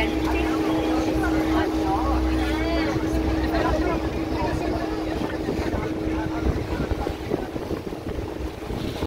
can